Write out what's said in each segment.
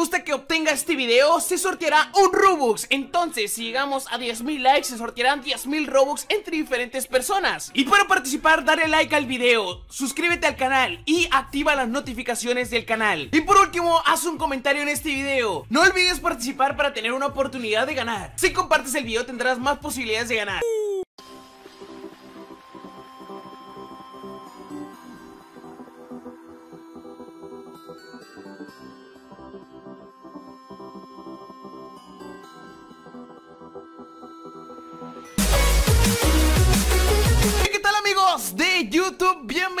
gusta que obtenga este video, se sorteará un Robux. Entonces, si llegamos a 10.000 likes, se sortearán 10.000 Robux entre diferentes personas. Y para participar, dale like al video, suscríbete al canal y activa las notificaciones del canal. Y por último, haz un comentario en este video. No olvides participar para tener una oportunidad de ganar. Si compartes el video, tendrás más posibilidades de ganar.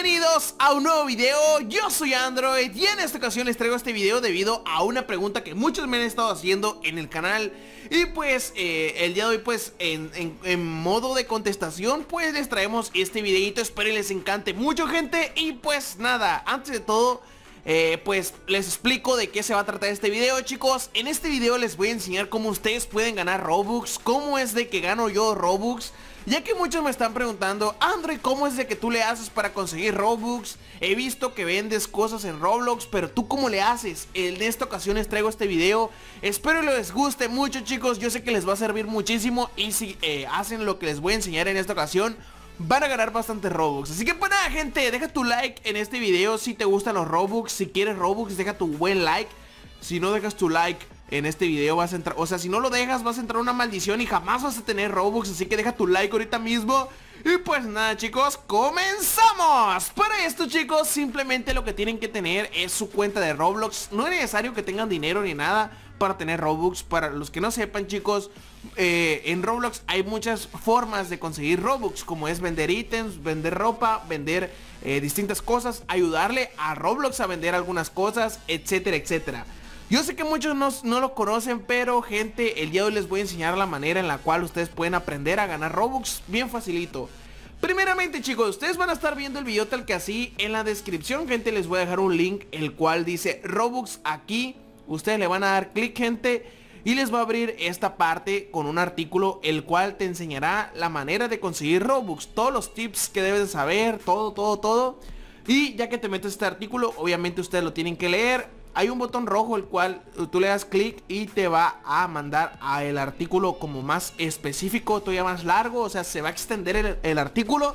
Bienvenidos a un nuevo video, yo soy Android y en esta ocasión les traigo este video debido a una pregunta que muchos me han estado haciendo en el canal. Y pues eh, el día de hoy pues en, modo de contestación pues les traemos este videito, espero les encante mucho gente. Y pues nada, antes de todo eh, pues les explico de qué se va a tratar este video chicos. En este video les voy a enseñar cómo ustedes pueden ganar Robux Cómo es de que gano yo Robux ya que muchos me están preguntando, Android, ¿cómo es de que tú le haces para conseguir Robux? He visto que vendes cosas en Roblox, pero tú cómo le haces? En esta ocasión les traigo este video. Espero les guste mucho chicos, yo sé que les va a servir muchísimo y si eh, hacen lo que les voy a enseñar en esta ocasión, van a ganar bastante Robux Así que pues nada gente, deja tu like en este video si te gustan los Robux Si quieres Robux, deja tu buen like Si no dejas tu like en este video vas a entrar, o sea, si no lo dejas vas a entrar una maldición y jamás vas a tener Robux, así que deja tu like ahorita mismo. Y pues nada chicos, comenzamos. Para esto chicos, simplemente lo que tienen que tener es su cuenta de Roblox. No es necesario que tengan dinero ni nada para tener Robux. Para los que no sepan chicos, eh, en Roblox hay muchas formas de conseguir Robux Como es vender ítems, vender ropa, vender eh, distintas cosas Ayudarle a Roblox a vender algunas cosas, etcétera, etcétera yo sé que muchos no, lo conocen, pero gente, el día de hoy les voy a enseñar la manera en la cual ustedes pueden aprender a ganar Robux bien facilito. Primeramente chicos, ustedes van a estar viendo el video tal que así En la descripción gente les voy a dejar un link El cual dice Robux aquí Ustedes le van a dar clic gente Y les va a abrir esta parte con un artículo El cual te enseñará la manera de conseguir Robux Todos los tips que debes saber Todo, todo, todo Y ya que te metes este artículo Obviamente ustedes lo tienen que leer hay un botón rojo el cual tú le das clic y te va a mandar a el artículo como más específico, todavía más largo, o sea, se va a extender el, artículo.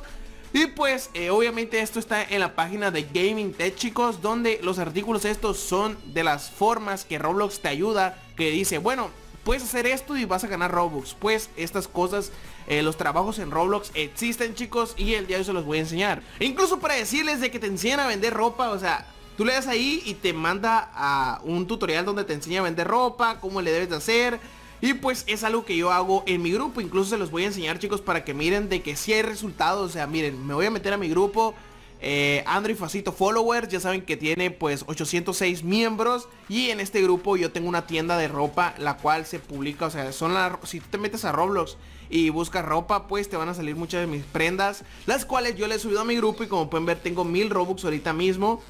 Y pues eh, obviamente esto está en la página de Gaming Tech chicos Donde los artículos estos son de las formas que Roblox te ayuda Que dice, bueno, puedes hacer esto y vas a ganar Robux Pues estas cosas, eh, los trabajos en Roblox existen chicos Y el día de hoy se los voy a enseñar Incluso para decirles de que te enseñan a vender ropa, o sea Tú le das ahí y te manda a un tutorial donde te enseña a vender ropa, cómo le debes de hacer. Y pues es algo que yo hago en mi grupo, incluso se los voy a enseñar chicos para que miren de que si hay resultados. O sea, miren, me voy a meter a mi grupo. Eh, Android Facito Followers, ya saben que tiene pues 806 miembros Y en este grupo yo tengo una tienda de ropa La cual se publica, o sea, son la, si tú te metes a Roblox y buscas ropa Pues te van a salir muchas de mis prendas Las cuales yo le he subido a mi grupo y como pueden ver tengo mil Robux ahorita mismo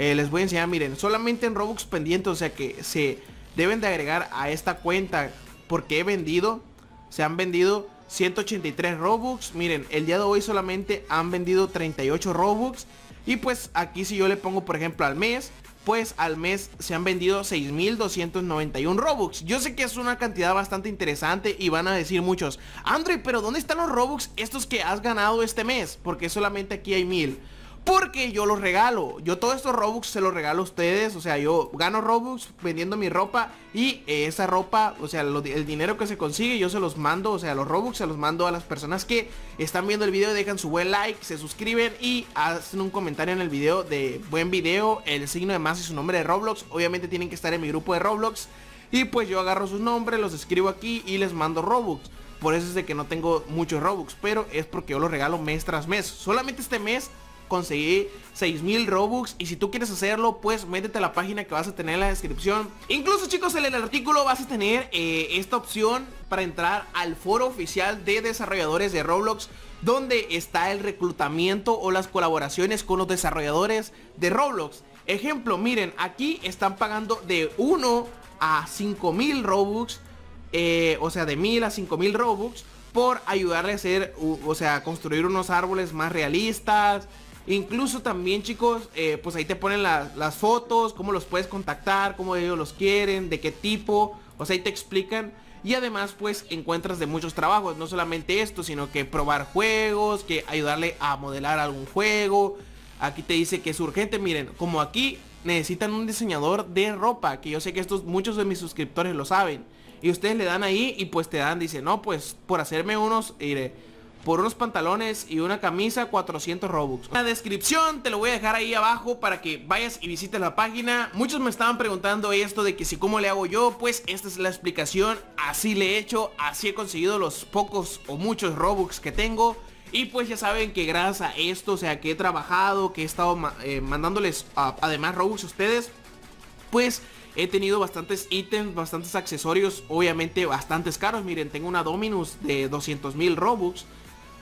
eh, les voy a enseñar, miren, solamente en Robux pendiente, o sea que se deben de agregar a esta cuenta porque he vendido, se han vendido 183 Robux, miren, el día de hoy solamente han vendido 38 Robux y pues aquí si yo le pongo por ejemplo al mes, pues al mes se han vendido 6.291 Robux. Yo sé que es una cantidad bastante interesante y van a decir muchos, Android, pero ¿dónde están los Robux estos que has ganado este mes? Porque solamente aquí hay 1000. Porque yo los regalo. Yo todos estos Robux se los regalo a ustedes. O sea, yo gano Robux vendiendo mi ropa Y esa ropa, o sea, el dinero que se consigue Yo se los mando, o sea, los Robux se los mando a las personas que están viendo el video Dejan su buen like, se suscriben y hacen un comentario en el video de buen video El signo de más y su nombre de Roblox. Obviamente tienen que estar en mi grupo de Roblox. Y pues yo agarro sus nombres, los escribo aquí y les mando Robux. Por eso es de que no tengo muchos Robux Pero es porque yo los regalo mes tras mes. Solamente este mes conseguí 6000 Robux. Y si tú quieres hacerlo pues métete a la página que vas a tener en la descripción. Incluso chicos en el artículo vas a tener eh, esta opción para entrar al foro oficial de desarrolladores de Roblox donde está el reclutamiento o las colaboraciones con los desarrolladores de Roblox. Ejemplo miren aquí están pagando de 1 a 5000 Robux eh, o sea de 1000 a 5000 Robux por ayudarle a hacer, o sea, construir unos árboles más realistas, Incluso también chicos, eh, pues ahí te ponen las fotos, cómo los puedes contactar, cómo ellos los quieren, de qué tipo. O sea, ahí te explican. Y además pues encuentras de muchos trabajos, no solamente esto, sino que probar juegos, que ayudarle a modelar algún juego. Aquí te dice que es urgente, miren, como aquí necesitan un diseñador de ropa, que yo sé que estos muchos de mis suscriptores lo saben. Y ustedes le dan ahí y pues te dan, dice, no, pues por hacerme unos, iré por unos pantalones y una camisa 400 Robux. La descripción te lo voy a dejar ahí abajo para que vayas y visites la página. Muchos me estaban preguntando esto de que si cómo le hago yo, pues esta es la explicación. Así le he hecho, así he conseguido los pocos o muchos Robux que tengo. Y pues ya saben que gracias a esto, o sea que he trabajado, que he estado eh, mandándoles además Robux a ustedes, pues he tenido bastantes ítems, bastantes accesorios, obviamente bastantes caros. Miren, tengo una Dominus de 200 mil Robux.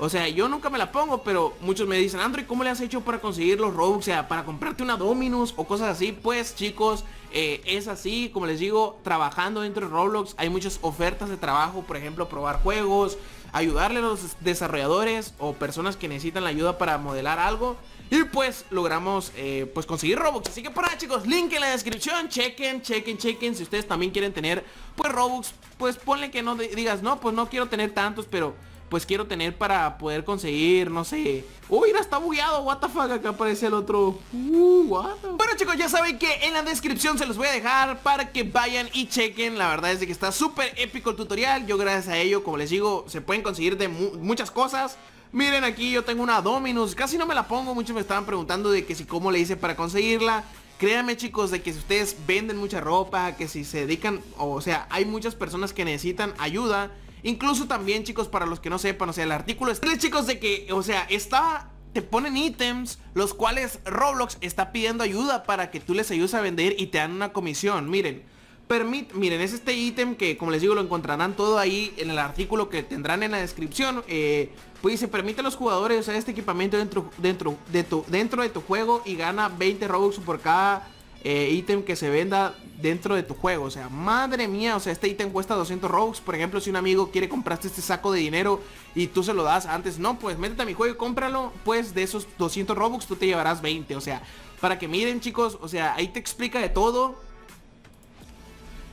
O sea, yo nunca me la pongo, pero muchos me dicen, Android, ¿cómo le has hecho para conseguir los Robux? O sea, para comprarte una Dominus o cosas así. Pues chicos, eh, es así, como les digo, trabajando dentro de Roblox hay muchas ofertas de trabajo, por ejemplo, probar juegos, ayudarle a los desarrolladores o personas que necesitan la ayuda para modelar algo. Y pues logramos eh, pues conseguir Robux Así que por ahí chicos, link en la descripción Chequen, chequen, chequen Si ustedes también quieren tener pues Robux Pues ponle que no digas, no, pues no quiero tener tantos Pero pues quiero tener para poder conseguir, no sé. Uy, mira, está bugueado, what the fuck, acá aparece el otro. Uh, Bueno chicos, ya saben que en la descripción se los voy a dejar para que vayan y chequen. La verdad es de que está súper épico el tutorial. Yo gracias a ello, como les digo, se pueden conseguir de muchas cosas. Miren aquí, yo tengo una Dominus, casi no me la pongo. Muchos me estaban preguntando de que si cómo le hice para conseguirla. Créanme chicos de que si ustedes venden mucha ropa, que si se dedican, o sea, hay muchas personas que necesitan ayuda Incluso también, chicos, para los que no sepan, o sea, el artículo es... chicos, de que, o sea, está... Te ponen ítems, los cuales Roblox está pidiendo ayuda para que tú les ayudes a vender y te dan una comisión. Miren, permit, miren, es este ítem que, como les digo, lo encontrarán todo ahí en el artículo que tendrán en la descripción. Eh, pues dice, permite a los jugadores usar este equipamiento dentro, dentro, de tu, dentro de tu juego y gana 20 Robux por cada eh, ítem que se venda dentro de tu juego. O sea, madre mía, o sea, este ítem cuesta 200 Robux. Por ejemplo, si un amigo quiere comprarte este saco de dinero y tú se lo das antes, no, pues métete a mi juego y cómpralo. Pues de esos 200 Robux tú te llevarás 20. O sea, para que miren chicos, o sea, ahí te explica de todo.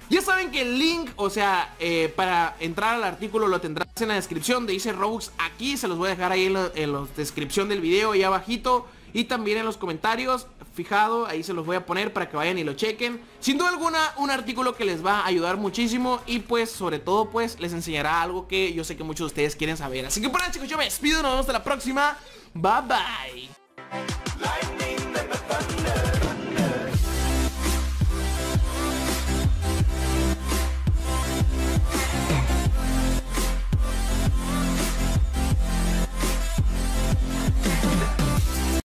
Ya saben que el link, o sea, eh, para entrar al artículo lo tendrás en la descripción. De dice Robux aquí, se los voy a dejar ahí en en la descripción del video y abajito. Y también en los comentarios fijado, ahí se los voy a poner para que vayan y lo chequen. Sin duda alguna, un artículo que les va a ayudar muchísimo y pues sobre todo pues les enseñará algo que yo sé que muchos de ustedes quieren saber. Así que por ahora chicos, yo me despido, nos vemos hasta la próxima. Bye bye.